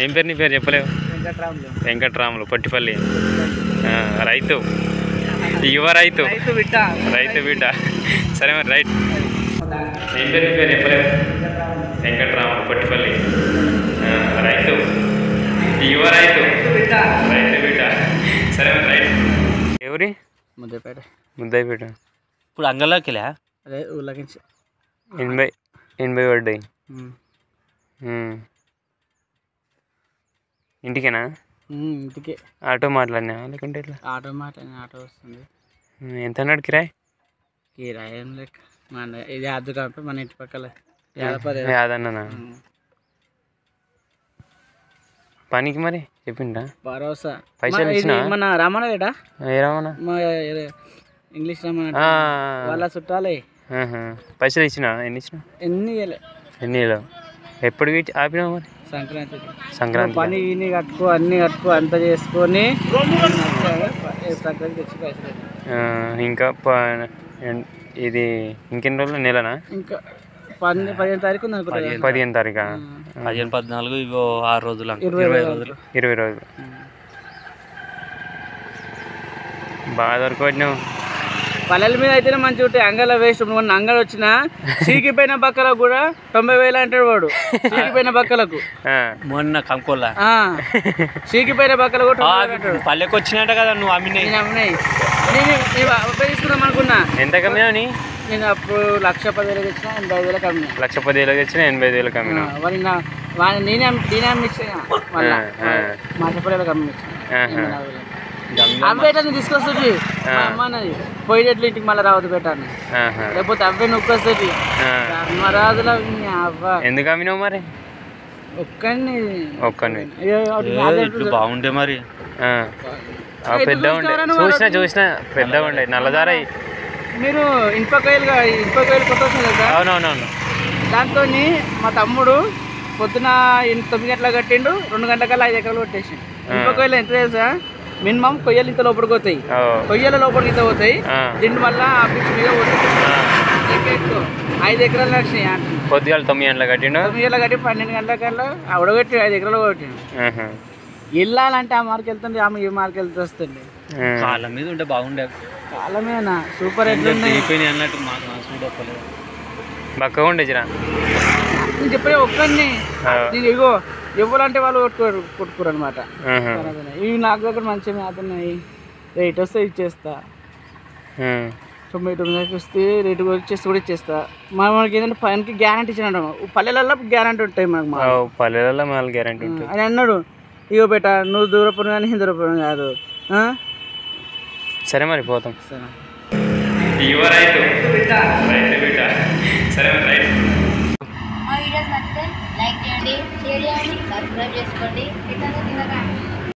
ఏం పేరు నీ పేరు చెప్పలేవు? వెంకట్రాములు. వెంకట్రాములు పొట్టిపల్లి. ఆ, రైతు. యువ రైతు. రైతు బిడ్డ. సరే మరి రైట్. ఏం పేరు నీ పేరు చెప్పలేవు? వెంకట్రాములు పొట్టిపల్లి. ఆ, రైతు. యువ రైతు. రైతు బిడ్డ. సరే మరి రైట్. ఎవరి? ముద్దపేట. ముద్దాయిపేట ఇప్పుడు అంగల్లోకిలే అదే ఊళ్ళకి ఎనభై ఎనభై పడ్డాయి. ఇంటికేనా? ఇంటికి. ఆటో మాట్లాడినా? లేకుంటే ఎట్లా? ఆటో మాట ఆటో వస్తుంది. ఎంత అన్నాడు కిరాయ్? కిరాయి ఏం లెక్క? మన ఇది అద్దు కాబట్టి మన ఇంటి పక్కల. యాదన్ననా పనికి మరి? చెప్పిండా? భరోసా. పైసలు ఇచ్చినా? మన రమణడా ఏ రామన్నా మా ఏ- ఇంగ్లీష్ రమణ వాళ్ళ చుట్టాలే. పైసలు ఇచ్చినా? ఎన్ని ఇచ్చినా? ఎన్ని ఎన్ని? ఎప్పుడు ఇచ్చి- ఆపినావు మరి? సంక్రాంతి. సంక్రాంతి. పని ఇన్ని కట్టుకో అన్ని కట్టుకో అంత చేసుకొని సంక్రాంతి పైసలు ఇంకా ఇది ఇంకెన్ని రోజులు? నెలనా? ఇంకా పది పదిహేను తారీఖు. పదిహేను తారీఖా? పదిహేను పద్నాలుగు ఇవో ఆరు రోజులు. ఇరవై రోజులు. ఇరవై రోజులు. బాగా దొరకొచ్చినావు పల్లెల మీద అయితేనే మంచిగా ఉంటాయి. అంగళ వేస్ట్ మొన్న అంగళ వచ్చిన చీకిపోయిన బక్కలకు కూడా తొంభై వేలు అంటాడు వాడు. చీకిపోయిన బక్కలకు ఆ, మొన్న కంకోళ్ళ ఆ, చీకిపోయిన బక్కలు కూడా తొంభై వేలు అంటాడు. పల్లెకి వచ్చినట్ట కదా నువ్వు అమ్మినాయి నేను అమ్మినాయి నేను అనుకున్నా. ఎంత కమ్మినావు నేను అప్పుడు లక్ష పదివేలకు ఇచ్చిన ఎనభై ఐదు వేలకు అమ్మినా. లక్ష పది వేలకు వచ్చిన ఎనభై ఐదు వేలకు ఆ, అమ్మినావు. వాడిని నా వాడిని నేనే అమ్మి- నేనే అమ్మిచ్చిన. మళ్ళా ఆ, ఆ. మా చెప్పలేలకు అమ్మిచ్చిన అవ్వేటని తీసుకొస్తుంది. ఆ. మా అమ్మ అన్నది పోయేటట్లు ఇంటికి మళ్ళీ రావద్దు పెట్టాను. లేకపోతే అవే నొక్కొస్తుంది. ధర్మరాజుల అవ్వ. ఎందుకు అమ్మినావు మరి? ఒక్కడిని. ఒక్కడిని. బాగుండే మరి. పెద్దగా ఉండే. చూసిన? చూసిన. పెద్దగా ఉండే. నల్లదార మీరు ఇనుపకాయలు ఇనుపకాయలు కొత్త అవునవునవును. దాంతో మా తమ్ముడు పొద్దున తొమ్మిది గంటలకు కట్టిండు. రెండు గంటలకల్లా ఐదు ఎకరాలు కొట్టేసి ఇనుపకాయలు ఎంత తెలుసా? మినిమం కొయ్యలు ఇంత లోపలికి పోతాయి. కొయ్యల లోపలికి ఇంత పోతాయి. దీని వల్ల ఆ పిచ్చి మీద. ఐదు ఎకరాలు నడిచినాయి పొద్దుగాల తొమ్మిది గంటలకు కట్టిండు? తొమ్మిది గంటల కట్టి పన్నెండు గంటలకల్లా ఆవిడగొట్టి ఐదు ఎకరాలు కొట్టిండు. వెళ్ళాలంటే ఆ మార్క్ వెళ్తుంది ఆమె ఈ మార్క్ వెళ్తూ వస్తుంది. కాళ్ళ మీద ఉంటే బాగుండే. కాలమేనా సూపర్ ఎట్లున్నాయి అయిపోయినాయి అన్నట్టు మాకు బక్కగా ఉండే చిరా నేను చెప్పే ఒక్కడిని. ఇగో ఎవరంటే వాళ్ళు కొట్టుకోరు కొట్టుకోరు అనమాట. ఇవి నాకు దగ్గర మంచిగా మేతున్నాయి రేట్ వస్తే ఇచ్చేస్తా. తొంభై తొమ్మిదికి వస్తే రేటు వచ్చేసి కూడా ఇచ్చేస్తా. మా మనకి ఏంటంటే పనికి గ్యారంటీ ఇచ్చిన పల్లెలలో గ్యారంటీ ఉంటాయి మనకు పల్లెలలో మాల్ గ్యారంటీ ఉంటుంది అని అన్నాడు. ఇగో బేట నువ్వు దూరపురం కానీ దూరపురం కాదు. ఆ? సరే మరి పోతాం. సరే. రైతు. సరే చేయండి షేర్ చేయండి సబ్స్క్రైబ్ చేసుకోండి ఇతరులకు తినకండి